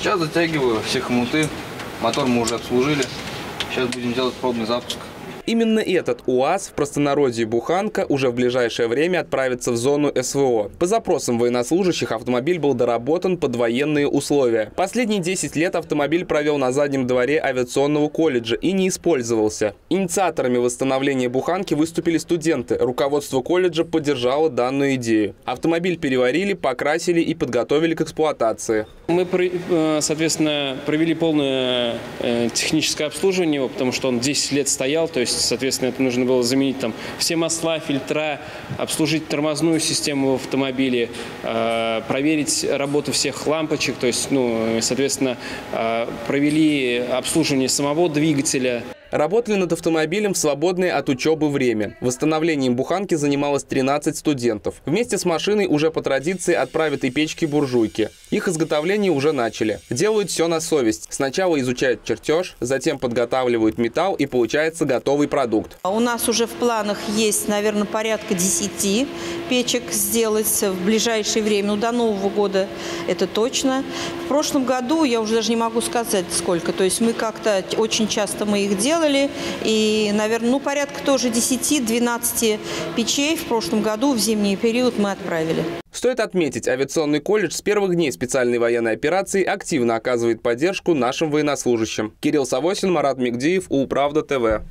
Сейчас затягиваю все хомуты. Мотор мы уже обслужили. Сейчас будем делать пробный запуск. Именно этот УАЗ, в простонародье «Буханка», уже в ближайшее время отправится в зону СВО. По запросам военнослужащих автомобиль был доработан под военные условия. Последние 10 лет автомобиль провел на заднем дворе авиационного колледжа и не использовался. Инициаторами восстановления «Буханки» выступили студенты. Руководство колледжа поддержало данную идею. Автомобиль переварили, покрасили и подготовили к эксплуатации. Мы, э, соответственно, провели полное э, техническое обслуживание его, потому что он 10 лет стоял, то есть, соответственно, это нужно было заменить там все масла, фильтра, обслужить тормозную систему в автомобиле, э, проверить работу всех лампочек, то есть, ну, соответственно, провели обслуживание самого двигателя. Работали над автомобилем в свободное от учебы время. Восстановлением буханки занималось 13 студентов. Вместе с машиной уже по традиции отправят и печки-буржуйки. Их изготовление уже начали. Делают все на совесть. Сначала изучают чертеж, затем подготавливают металл и получается готовый продукт. У нас уже в планах есть, наверное, порядка 10 печек сделать в ближайшее время. Ну, до Нового года это точно. В прошлом году, я уже даже не могу сказать сколько, то есть мы как-то очень часто мы их сделали. И, наверное, ну, порядка тоже 10-12 печей в прошлом году в зимний период мы отправили. Стоит отметить, авиационный колледж с первых дней специальной военной операции активно оказывает поддержку нашим военнослужащим. Кирилл Савосин, Марат Мигдиев, Управда ТВ.